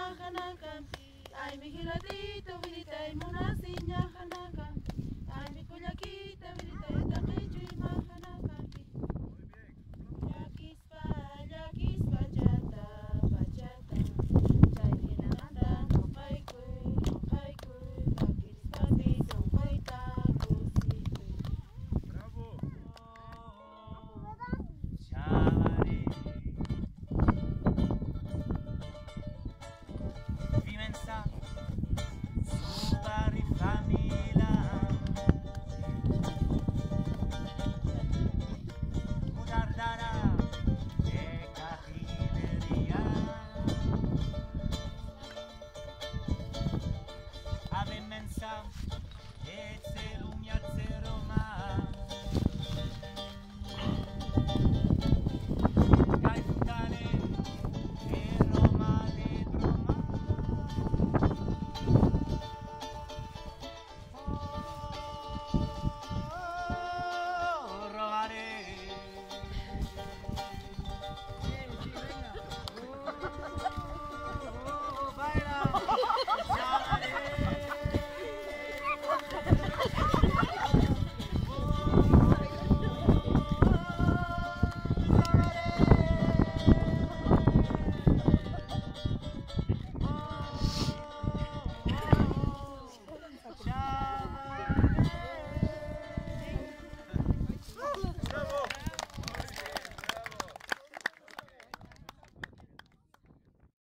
Kambi Ay mi giradito viritay munasi nyahana kambi Ay mi kulyakita viritay takiju mahana kambi Yakispa, yakispa jata, bachata Chay hinanganda, okay kuy, okay kuy Takispa piso, koy Ave mensa E zelumia Good job.